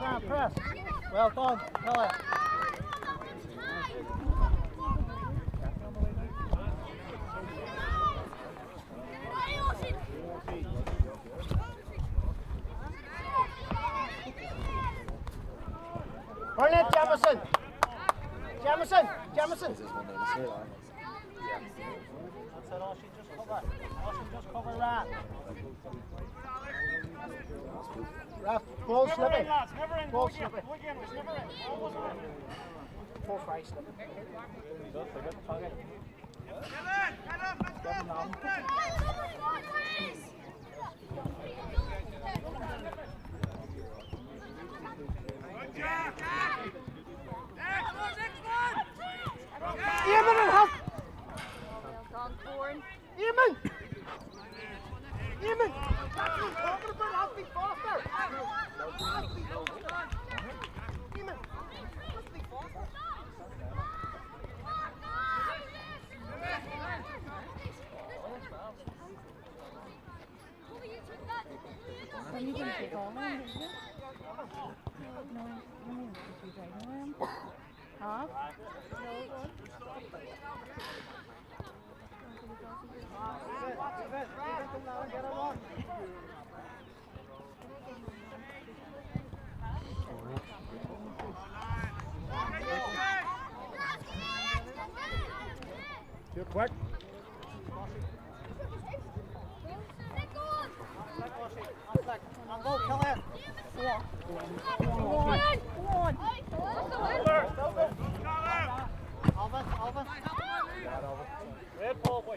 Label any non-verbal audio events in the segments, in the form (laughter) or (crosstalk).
Ram, press, Well done, kill it. Brilliant, Jamison! Jamison! Jamison! That's it, Oshie, just cover. Oshie, just cover Ralph, close, never in, lads, never in. Close, it. In. Never in. Come on, it on. Too quick. On go, kill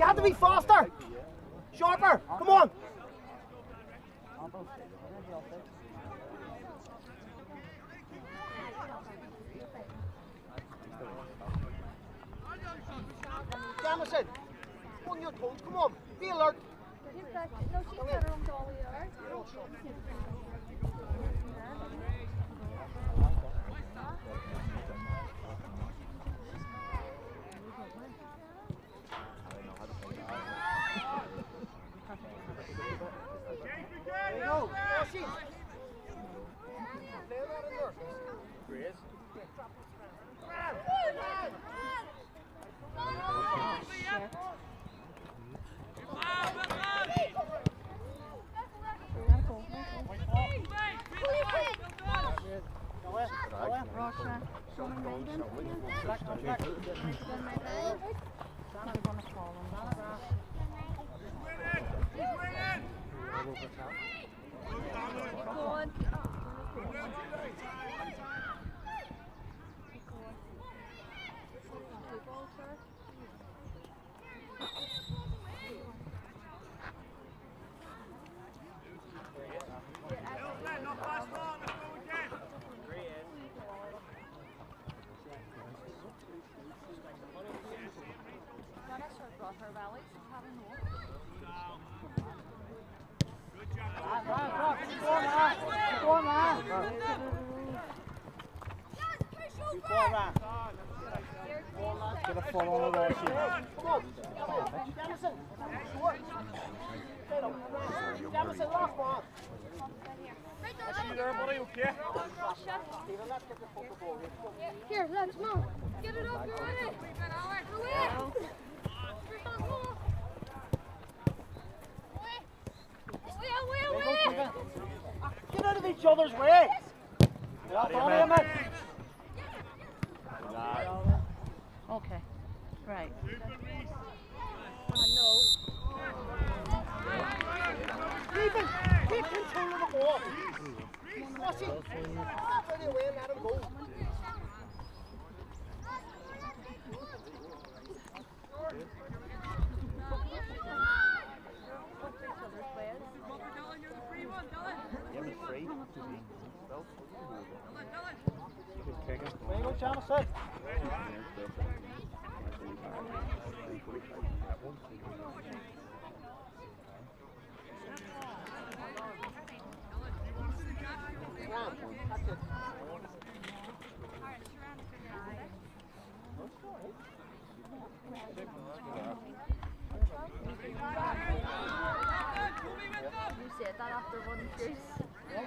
You have to be faster! Sharper! Come on! Jamison! On your toes, come on! Be alert! There Play that in there. Grace. Go in, go in. Russia, showing Megan. Back, back, back. I'm gonna call him. Right, right, right. Keep going, man. Keep going, man. Keep going, man. Get a foot on the wall, Sheila. Come on. Jamison. Short. Straight up. Jamison, last one. You there, buddy? Okay. Stephen, let's get the fucking ball here. Here, let's move. Get it ready. Away. Away, away, There you go, away. Get out of each other's way. Well done, Eamon. Okay, right. Oh, no. Take control of the ball. It. Stop anyway and let him go.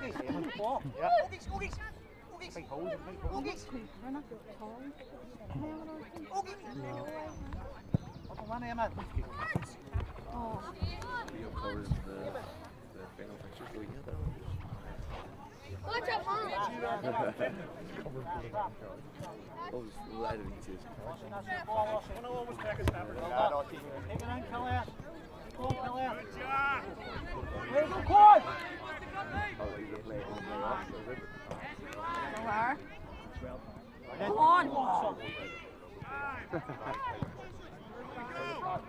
oogies, oogies. Ball. Yeah. Oogies, oogies, oogies. Big holes, big holes. Oogies, They're not tall. oogies. Up and run, Emma. Oh, covers the, the final that Watch out, Mom! Oh, the. One it. Oh, the way off, so is it? Lar. Come on.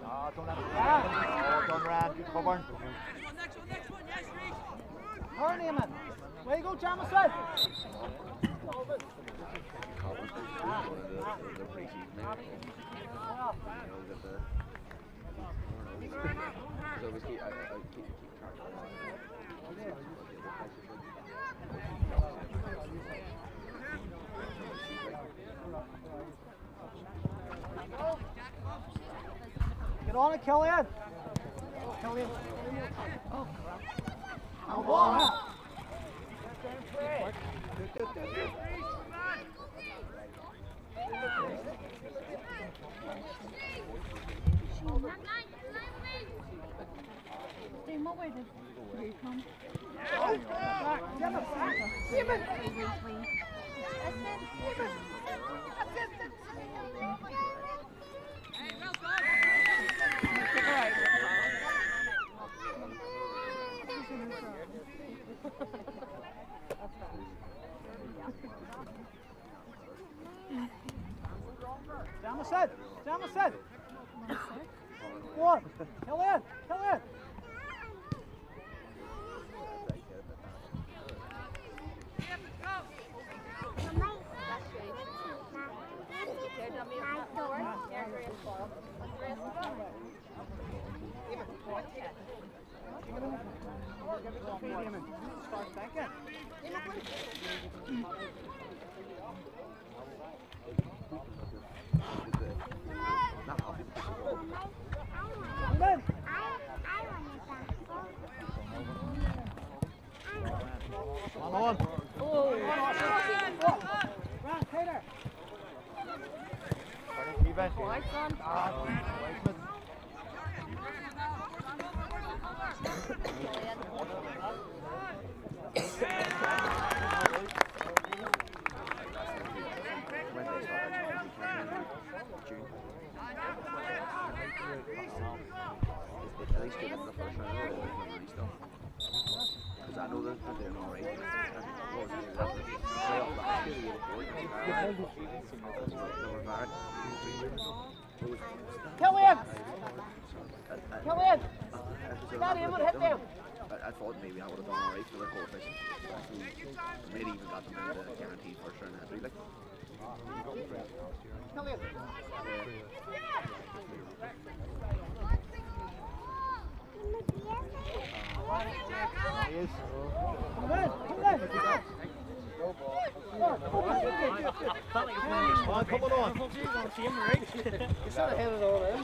Ah, don't let it Oh, done, Good cover. Turn him in. There you go, Jamison. Collins is one of the, the pre-season. You know, get the, I don't know. Because obviously I, I keep, keep track of Get on it, Kellyanne. Oh, Kellyanne. Oh, crap. ball. Steve, what way did you come? Get it, back. Give it. Maybe even got them in the guaranteed first round entry. Like, Kellyanne. He is. Come in, come in. Come on, come on. You should have hit it all in.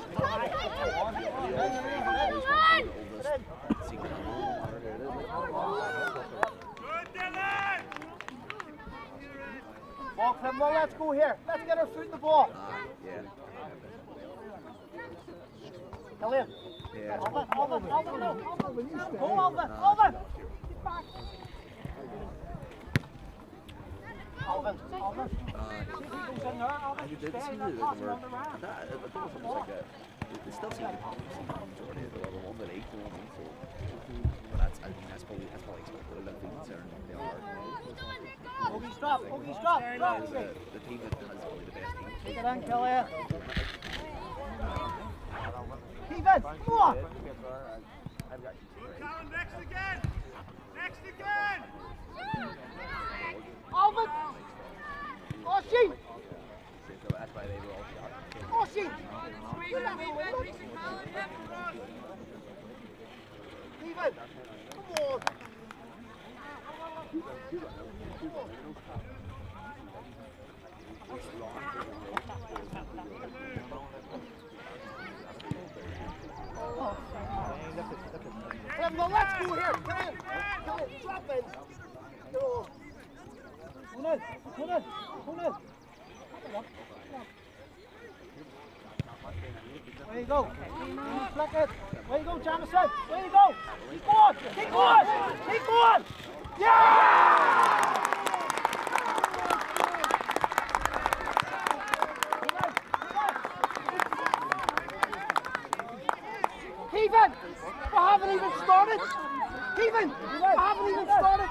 Ball Clem, well, let's go here. Let's get foot in the ball. Ah, yeah. Come in. Yeah. Alvin, Alvin, Alvin, no. Alvin, Go, Alvin, Alvin. Get back. Alvin, Alvin. Uh, See if he goes in there, Alvin. I did see the there, pass number. around the round. thought I thought it was almost like a. It, it still seemed to be the majority of the level one, the league, you know what I mean? So, but that's I mean that's probably that's probably expected. A little bit concerned they are. Boogie, stop, Boogie, stop, stop. Is uh, the team that has probably the best team. It in, Kelly. It, come on. I've got Colin, next again! Next again! Alvin. Oshie, that's why they were all shot. Oshie. Keep it. Come on. Clem, no, let's go here. Clem, Clem, drop in. Go. Come in, come in, come in. There you go. Flick it. There you go, Jamison. There you go. Keep going. Keep going. Keep going. Kevin, we haven't even started. Kevin, we haven't even started.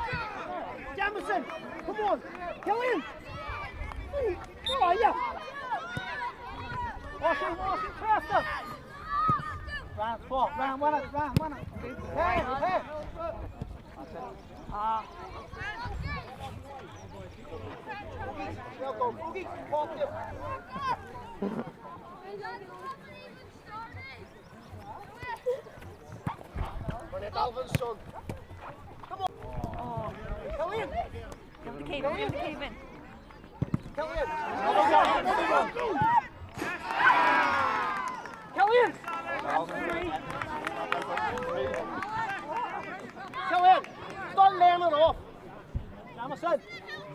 Jamison, come on. Killian. Where are you? Washing, washing, faster. Round four, round one, round one. Hey, hey. Ah. Go, go, Boogie. Walk it. Run it, Alvin's son. Come on. Killian. Give the Kevin, give the Kevin. Killian. Killian. Killian. Laying it off.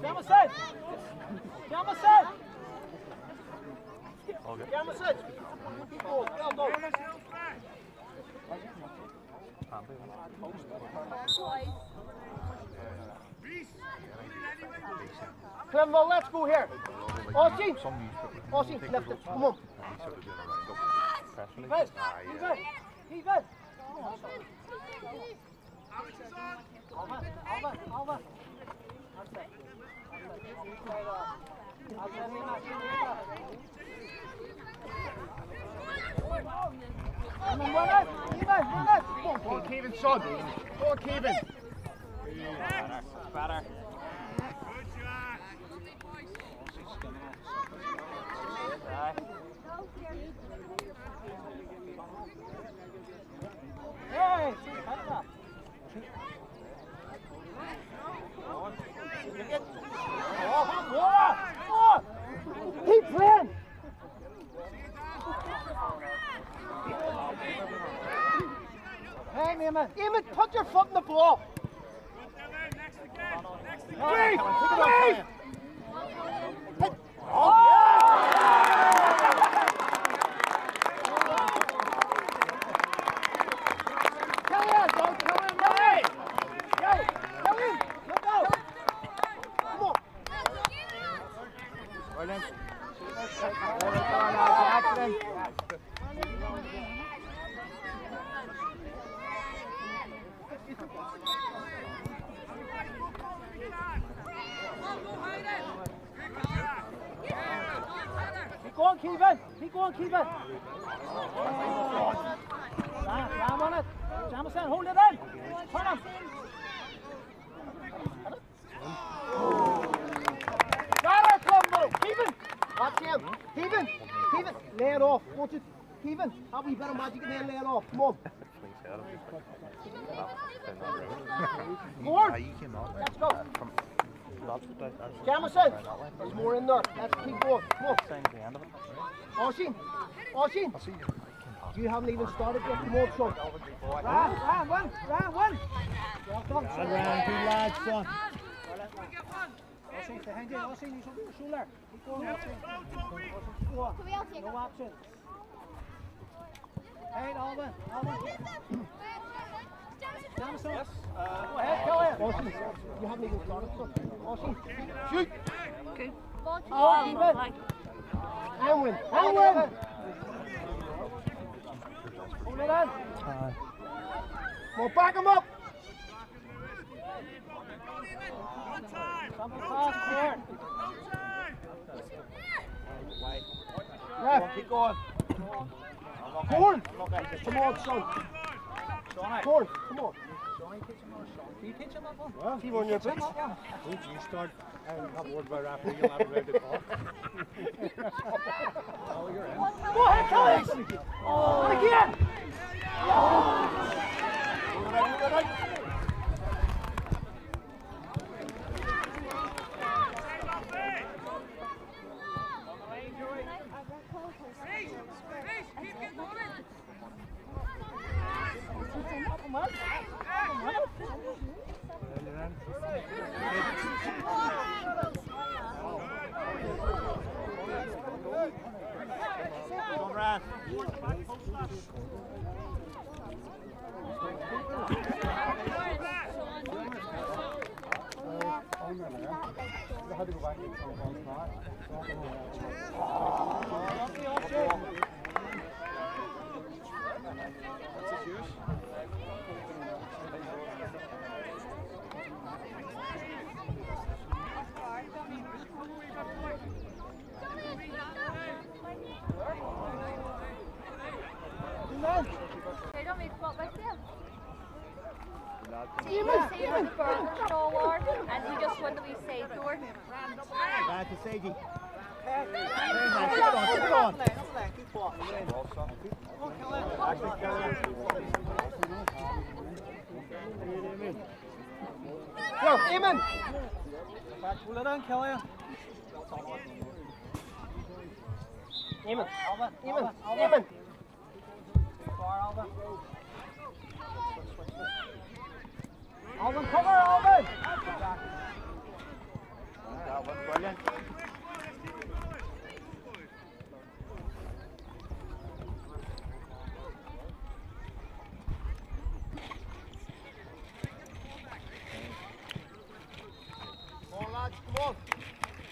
Jamison. Let's go here. Ossie. Ossie, left it. Come on. Right. Keep it. Keep it. Alva, Alva, Alva. That's it. That's it, Nina, Nina. Come on, run it. Keep it, run it. Come on, Go on, Kevin, son. Go on, Kevin. Good Hey, Kata. Oh, oh, oh. Keep playing. Eamon. Eamon, put your foot in the ball. Next again! Next again! Wait, wait. Kill him, don't kill him, Ray. Yo, kill him. Let go. Come on. Keep going, Kevin. Keep going, Kevin. Ram, ram on it. Jamison, hold it in. Turn him. Got it, Colombo. Kevin. Watch him. Kevin. Kevin. Lay it off. Won't you? Kevin, have we better magic and then lay it off. Come on. More. Let's go. Jamison. There's more in there. Let's keep going. Come on. Oshin. Oshin. You haven't even started yet. Come on, son. Round, round one. Round one. Well done, son. Round two lads, son. Washing, stay handy. Washing, you should shoulder. Keep going, Washing. Four. Kom igjen, Sigurd. No option. Hey, Alvin. Alvin. Jamison. Yes. Uh, go ahead, Kelly. Washing, you haven't even started. Washing, shoot! Oh, even. Anwin, Alvin. Anwin! Hold it in. Well, back him up! No time. Double No cross here. time. No time. Ref, Keep going. Corn! Come on, son. Johnny. Corn, come on. Johnny, catch him on a shot. Can you catch him up one? Well, keep on your Catch him feet. up (laughs) one. Don't you start having a word about referee, you'll have a round of call. Go ahead, Kelly. Oh, and again. Save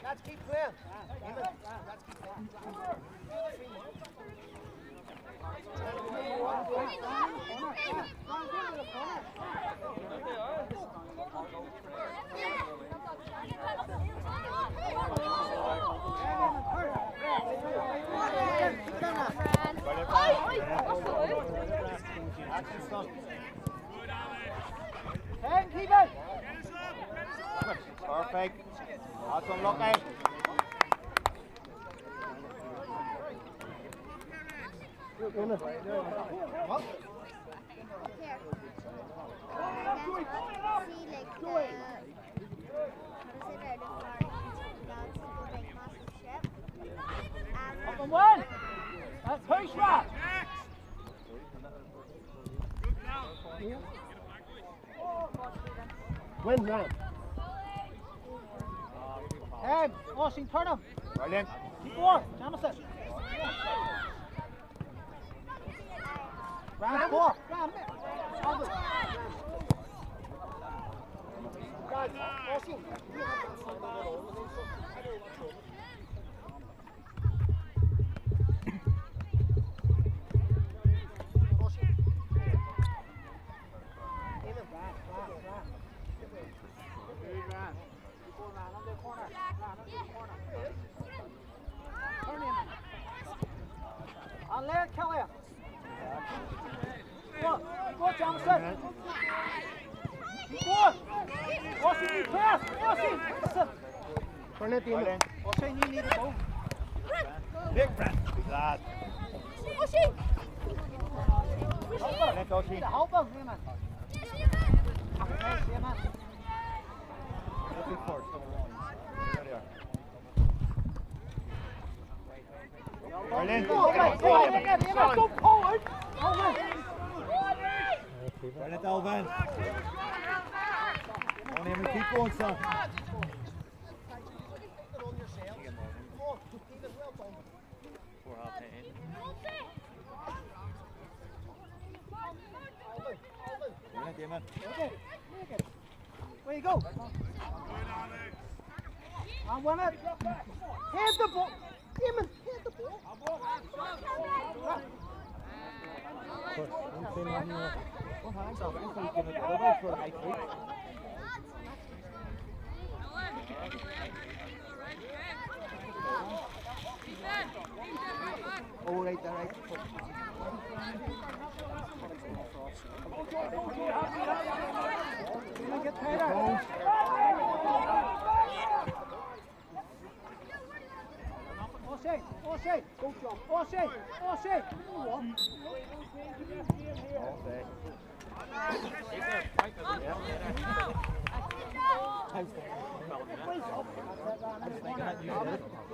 Let's keep. Eamon, let's keep playing. That's unlucky. Eamon. What? Good now. Win round. Hey, Washing, turn him. Brilliant. Keep going. Jamison. Round four. Round. Alvin. Guys, Washing. Jamison. Keep going. You pass. Washing, listen. Turn it, Eamon. Washing, you need a ball. Big Brad. Good lad. Help him. Need to help him, Raymond. Yes, Raymond. Looking for it. There they are. Brilliant. Go on, go on, again, Raymond. Go Right at Elvin. Come on, Evan, keep going, son. Where you go? I want it. Hand the ball. Damon, hand the ball. Push. Don't say nothing thinking it over for my feet. Oh, right there, right. Damon, get tighter. Offside, offside, go jump, offside, offside. One.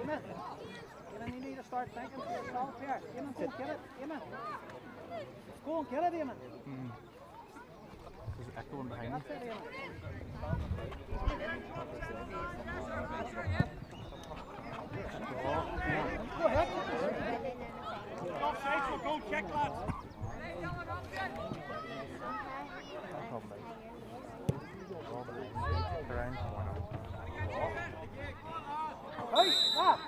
Amen. Amen, you need to start thinking for yourself here. Amen, go get it. Amen. Go and get it, Amen. There's echoing behind That's it, Amen. Go ahead. Offside, so go check, lads. Right, ah.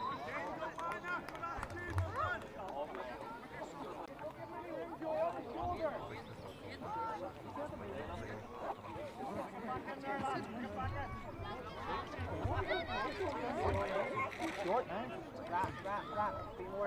Short, man. Right, right, right. Be more inside.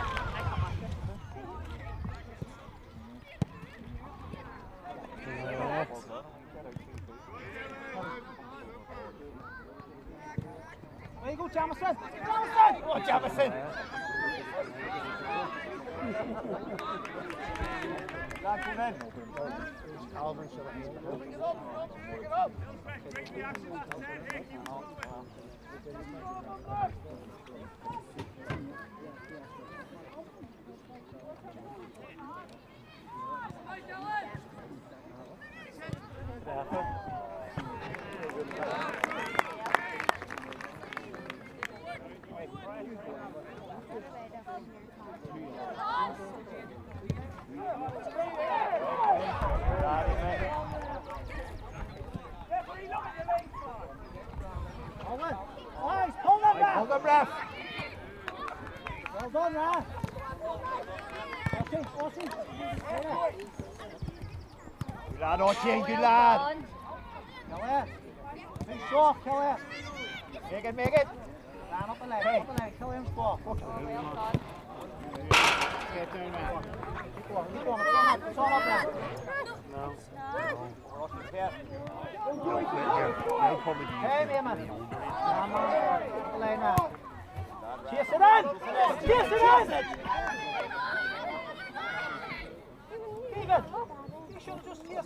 Jamison. Jamison! Oh, Jamison! Back him in. Alvin should have Bring it up, bring it up. Bring the action, that's it. Hey, keep it up. Alvin. Nice, pull them back. Hold up, ref. Well done, Raf. Watching, watching. Good lad, Archie. Good lad. Kill it. Too soft, kill it. Make it, make it. Line up the leg, up the leg. Kill him, score. Get down, man. Keep going, keep going. It's on up, it's on up now. They'll probably be Hey, Eamon. Come on, up the leg now. Chase it in. Chase it in. Steven, you should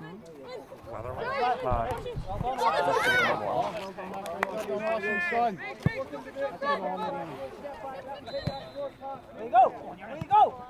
Polly, let's go. Eamon, Eamon, let's go. That's right. There you go. There you go.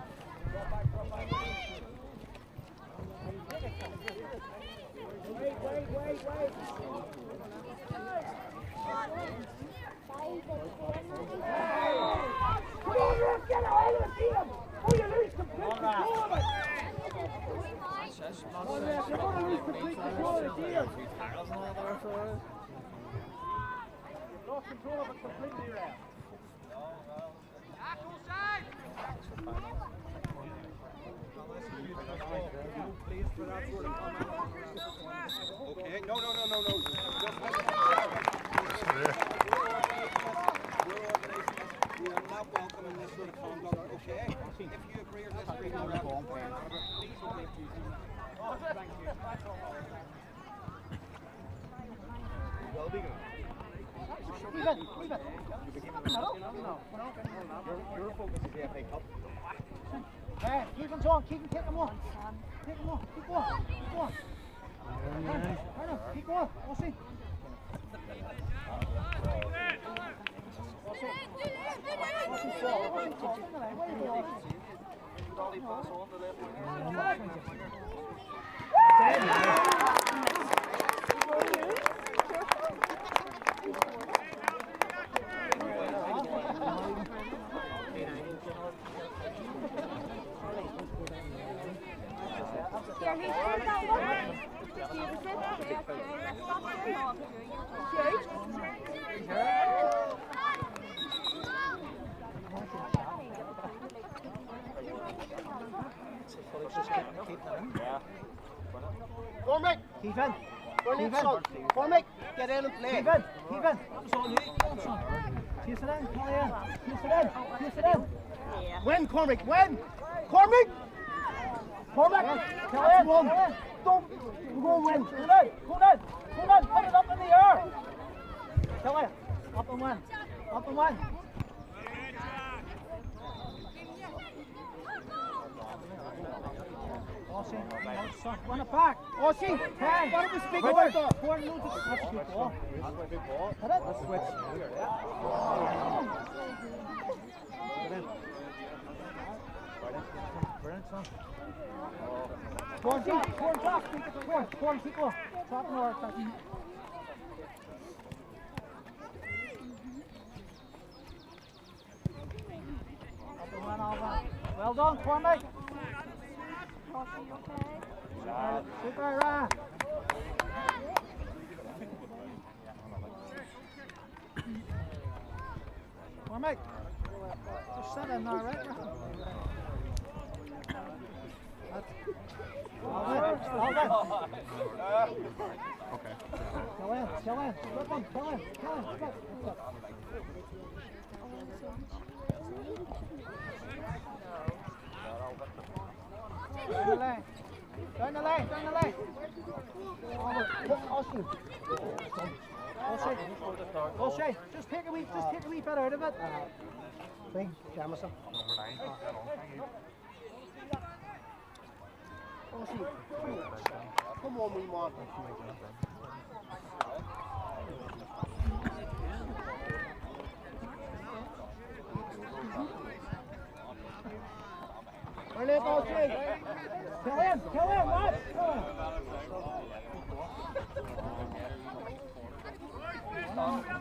Lost control of it completely, Raf. Okay, no, no, no, no, no. We are not welcome in this Okay. If you agree or disagree, no problem. Leave it, leave it. No, no, Your focus is the FA Cup. Hey, keep him on, keep him, take him on. Take him on, keep going, keep going. Turn, turn we'll see. Here, he's turned that one. Here, is it? Here, here, let's stop it. Here. Cormac, Keep in, Keep in. Cormac, get in and play. keep in, keep in. That was on you, come on. Chase it in. Win, Cormac, win! Cormac! Cormac! That's one. Don't go win. Go in, go in, go in, put it up in the air. Kelly, up and win, up and son, run it back. Aussie, Hey, why don't we speak right about there. that? Four and lose it. That's a good ball. Hit it. Brilliant, son. Go on, Dean. Go on, top. Go on, go on, keep going. Top north. top. One. Well done, Cormac. Uh, Super, Ra. Cormac. Just sit in right? Hold Okay. Kill in, kill in. Flip him, kill in, kill in. Flip, flip. Down the lane. Down the lane, down the lane. Austin. Austin. Austin. Just take a wee, just take a wee bit out of it. Big Jamison. Come on, we want. It. Kill him, kill him, watch. Kill him.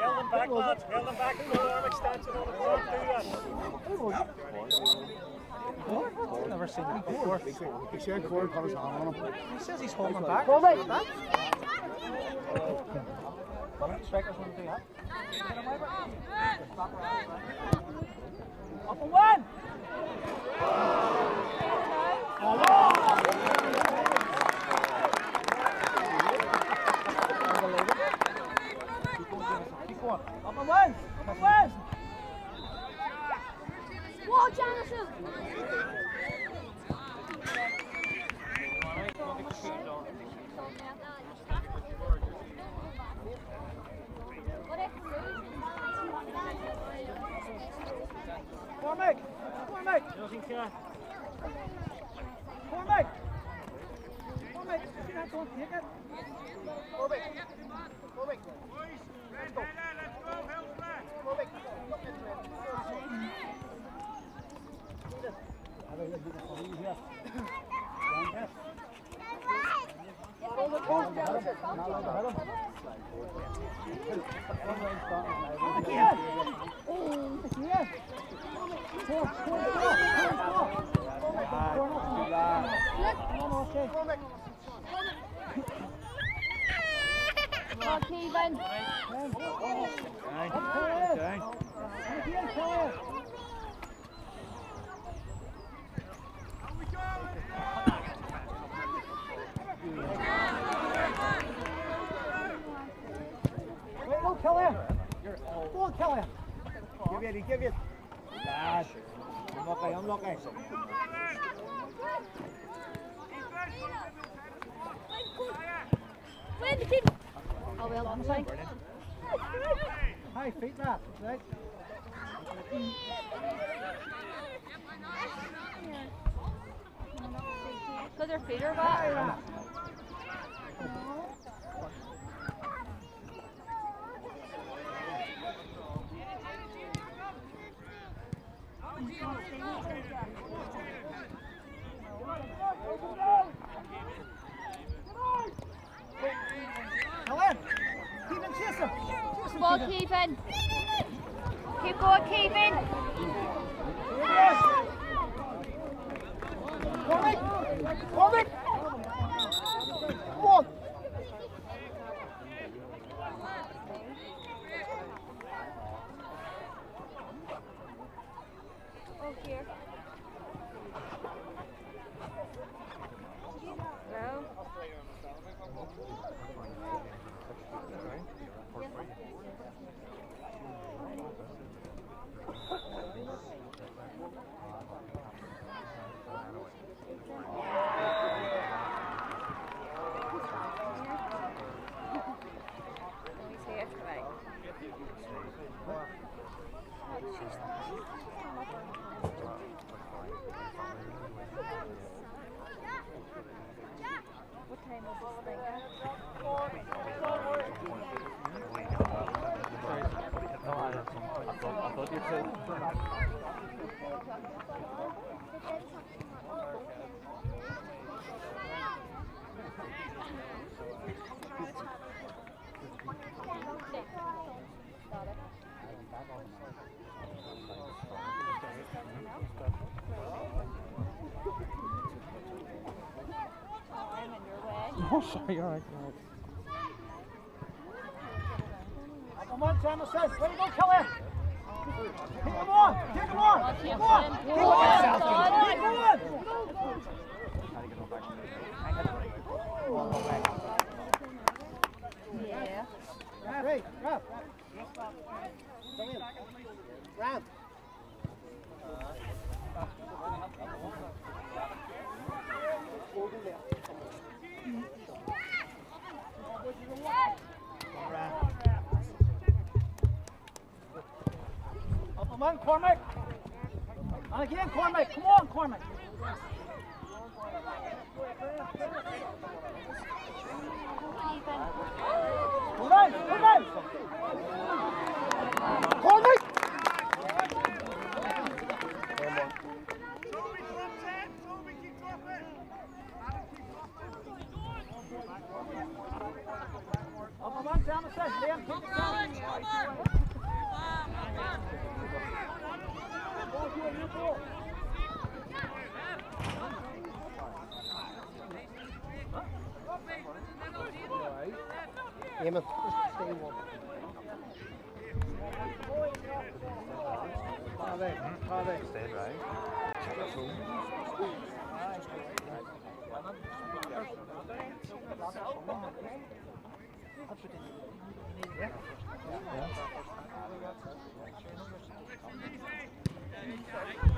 Held them back, lads. Held them back. Full arm extension on the front. Do that. Never seen that before. He said Corey put arm on him. He says he's holding back. Go, mate. Back. Strikers want to do that. Get him over. Up and one. Their feet are wet. Kill him. Keep going, chase him. Chase him, Go, Keegan. Kevin. Keep going, Kevin. Cormac! Cormac! Oh, sorry, all right. Come on, Thomas says, let him go him. Take him on, take him on, take him on, Sam. take him Go on, on, take him on. Yeah. Hey, Ralph. Come in. Ralph. Up on, Cormac. And again, Cormac. Come on, Cormac. Come on, come on. Cormac. Up him on, Thomas says, Liam, Eamon, just stay warm. Stand right. Liam,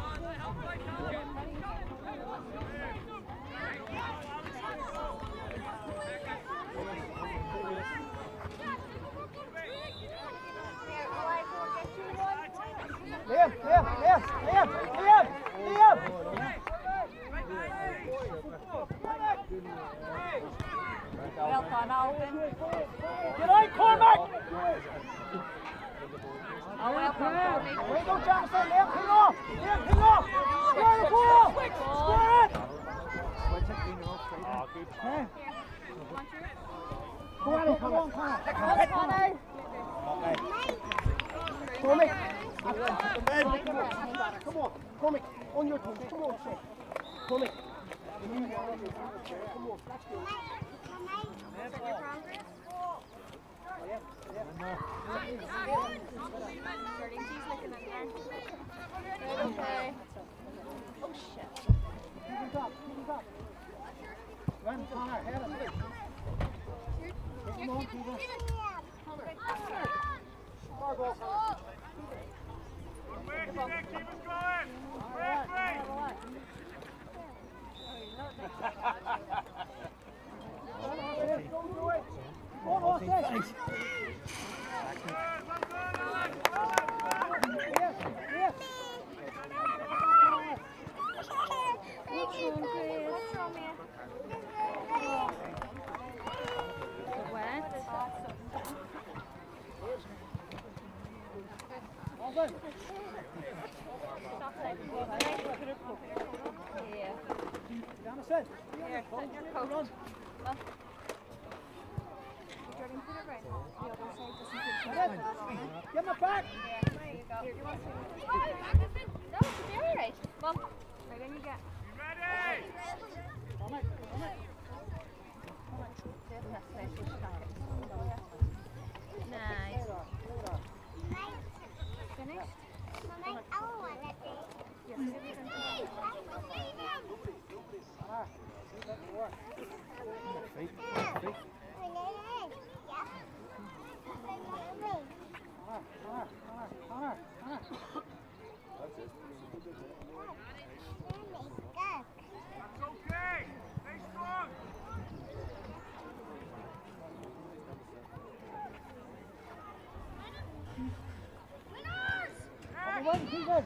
Come on,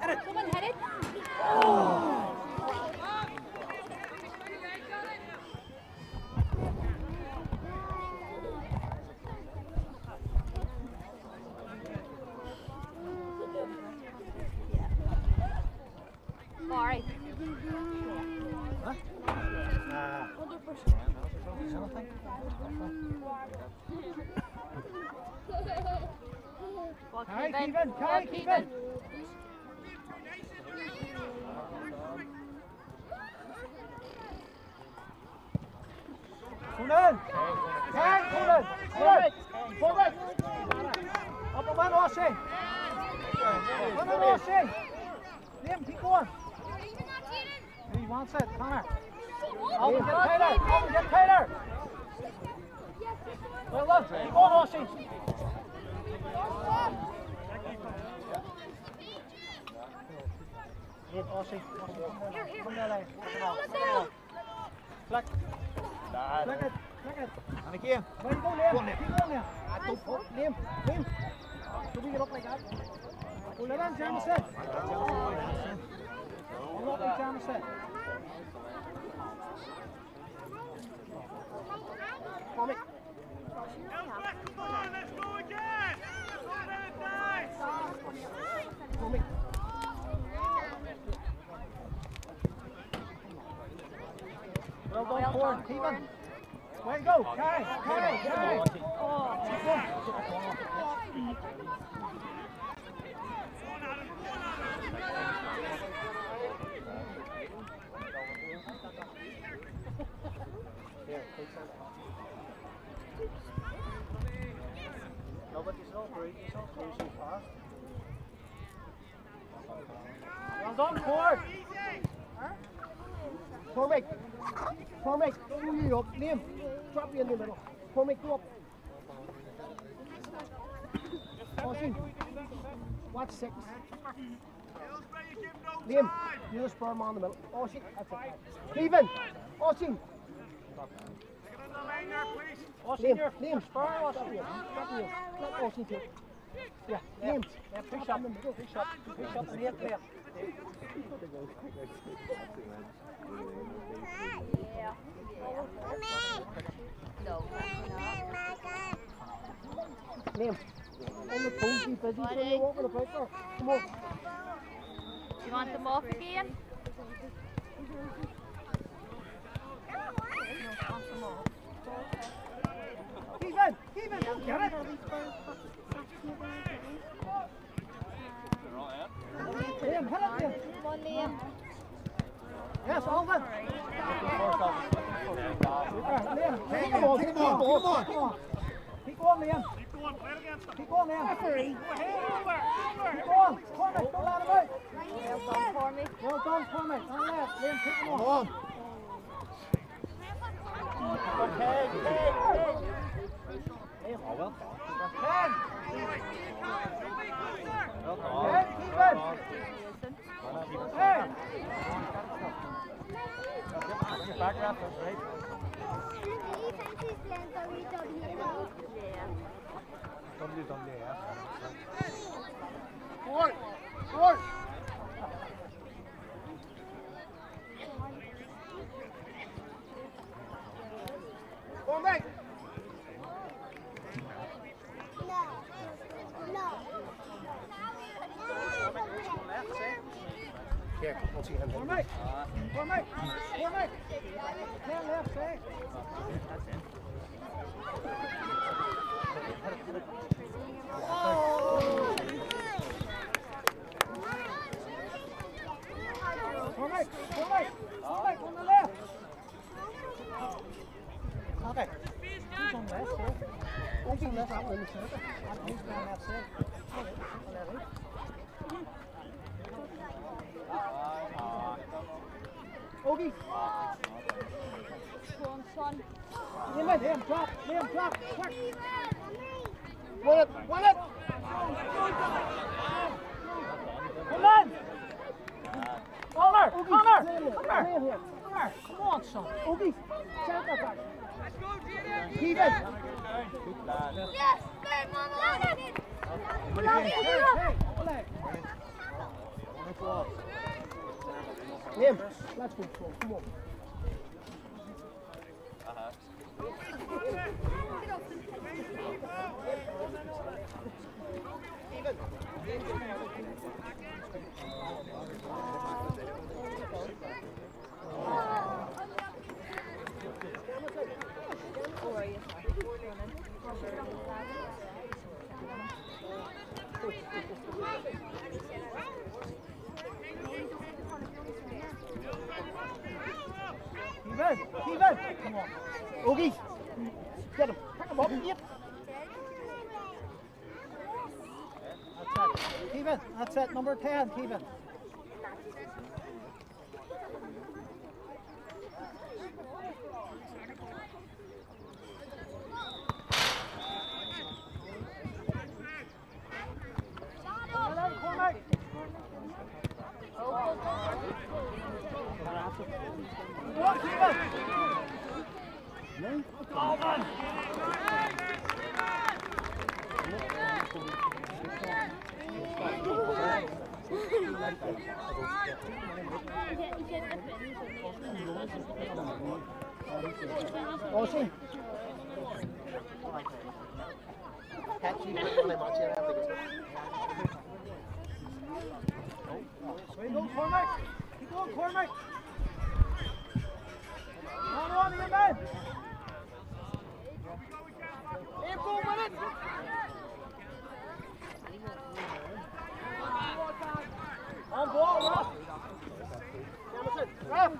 keep it. Come head it. All right. Well, Carry, keep it. keep it, Well, carry, keep keep it. it. Conan! Carry, Conan! Forward! Forward! Up and one, Oshin! One and Oshin! Liam, keep going! He wants it, Connor. Alvin, get tighter! Alvin, get tighter! Well done! Keep going, Oshin! Flick it. And again. There you go, Liam. Keep going there. Ah, don't pull. Liam, Liam. So we get up like that. Pull it in, Jamison. Pull up like Jamison. Come in. Elsbeth, come on, let's go again. Don't let it die. Come in. Well done, Ford. Keep it. Way to go. Carry, carry, carry. No, but it's not great. It's not close so fast. Well done, Ford. Cormac. Cormac, you up. Liam, drop you in the middle. Cormac, go up. Austin, watch six. Elsbeth, you give no Liam, you just him on the middle. Austin, that's it. Stephen, Austin. Get on the lane there, please. Liam, Liam, spur Austin. Let Austin take. Yeah, Liam. Yeah, push up in the middle. Push up. Push up hit there. No. Liam, on the phone, keep busy. So you're walking the paper. Come on. You want them off again? Stephen, Stephen. Get it. Liam, hit it, Come on, Liam. Yes, Alvin. Right, Take take him, the take take him on, ball. come on. Keep going, Liam. Keep going, play against them. Keep going, Liam. Referee. Go ahead, over, over. Keep going. Cormac, don't let him out. Well done, Cormac. Well done, Cormac. On left. Liam, keep him Come on. on. Ten. well Ten. Ten, keep it. Ten. Back that's right. WWF. Forward. Forward. Here, we'll see him. Cormac. Cormac. Cormac. Ten left, say. Cormac. Cormac. Cormac on the left. Okay. Who's on left, sir? Who's on left? I'm on the center. I'm who's on left, sir? Go on, son. Liam, Liam, drop. Liam, drop. It. Win it. Come on! Connor! Connor! Come here! Come on, son! Oogie! That back! Keep it! Yes, good, Mama. Hey, hey, play! Liam, let's go, go, come on. Keep it! Keep it! Come on. Oogie! Get him! Pick him up! Yep! That's it. Keep it! That's it. Number 10. Keep it. Hello, Cormac! Go on, keep it! Alvin! Oh. Way to go. Keep going, Cormac. On, on, your man. Aim for a On ball, Ross. Ref.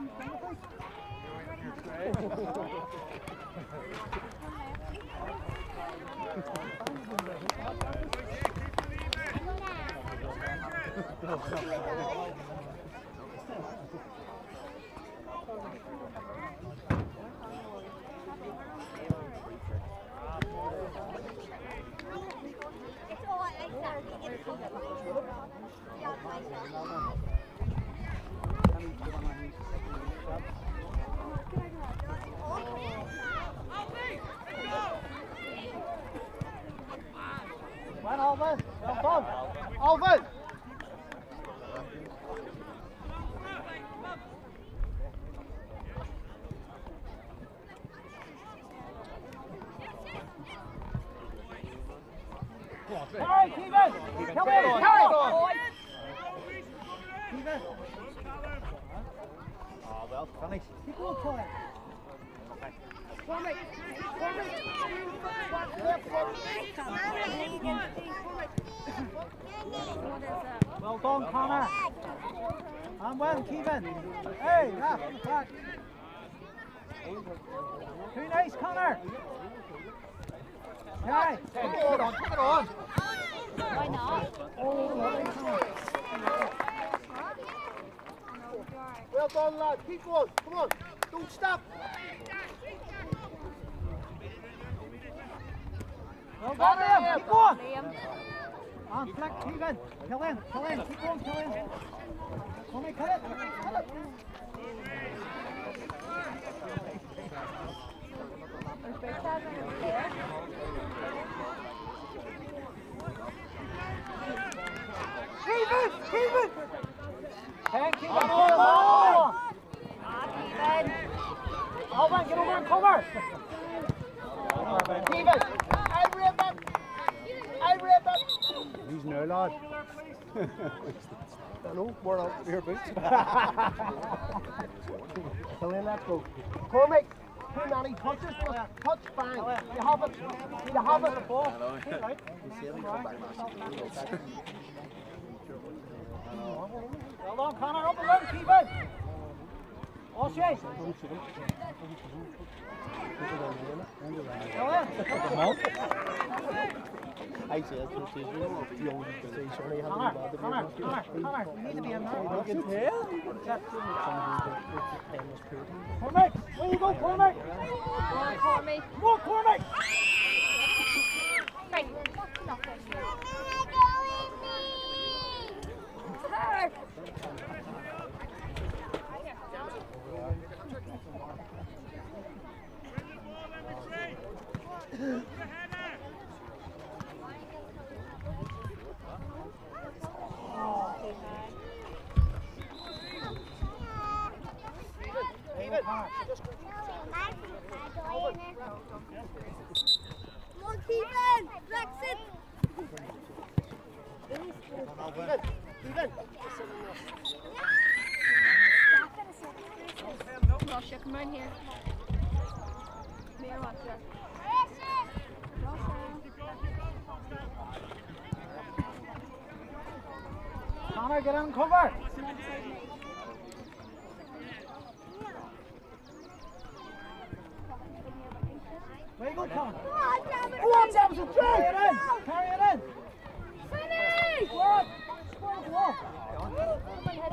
Well, So then let's go. Cormac. Too many touches. Touch bang. You have it. You have it. Right. Well done, Connor. Up and run, Kevin. O'Shea. Kill in. I said, this is the only position I Connor, Connor, Connor, Connor, you need to be in there. You can tell. Cormac, where you go, Cormac? Go on, Cormac. Come on, Cormac. Right. Nothing. Come Russia. Connor, get on cover. You go, Connor? Go on, Samson, carry it in. Carry it in. Go on. Go on, go on. Come on, head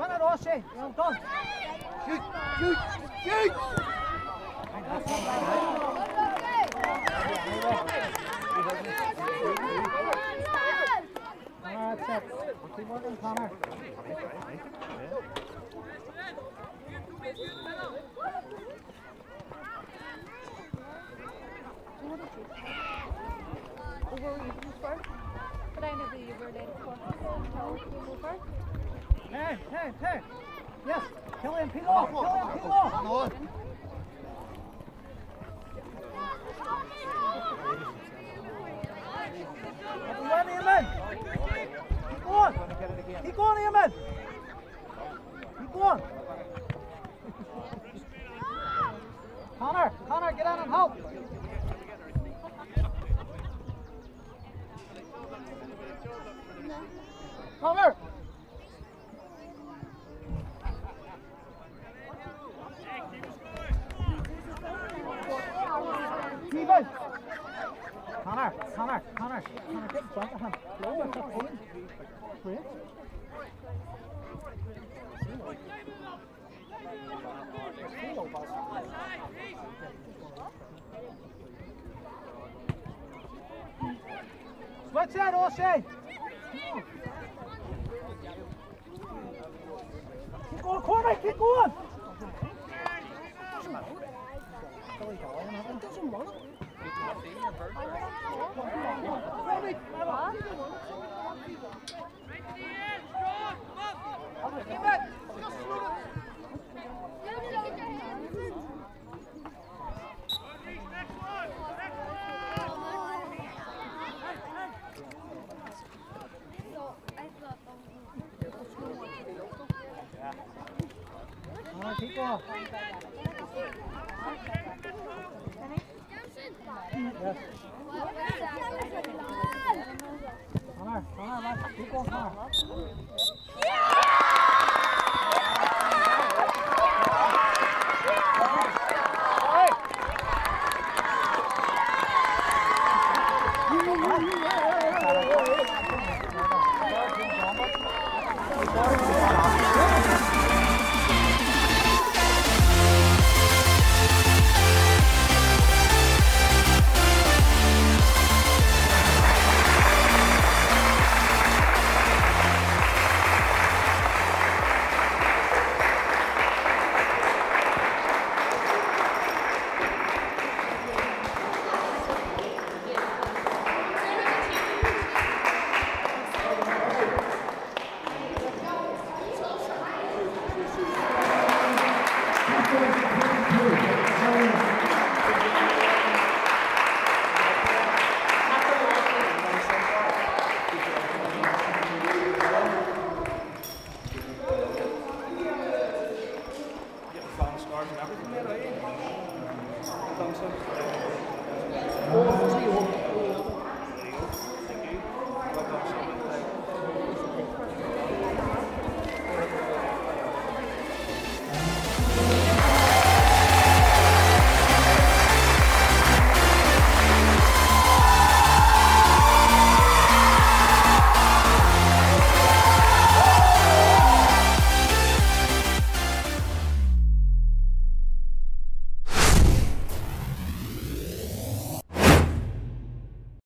O'Shea. Well done. Shoot. Shoot. Shoot. That's it. Keep working, Connor. Over you go first. But I never you were there before. So, you go first. Ten, ten, ten. Yes. Kill him, Pete off. Kill him, Pete off. Run